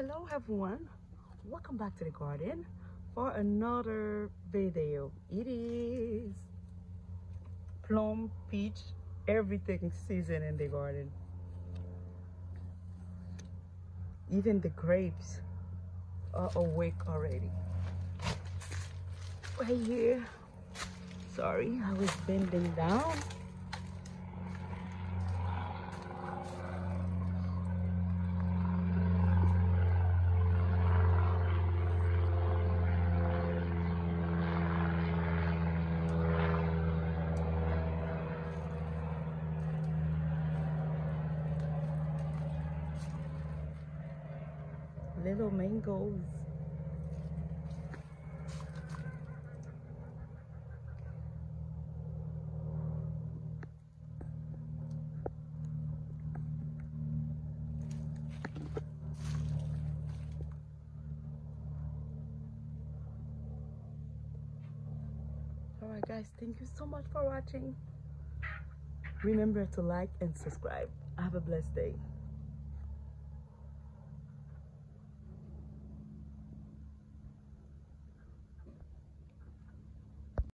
hello everyone. Welcome back to the garden for another video. It is plum peach everything season in the garden. Even the grapes are awake already. Right here. Sorry i was bending down little mangoes. Alright guys, thank you so much for watching. Remember to like and subscribe. Have a blessed day.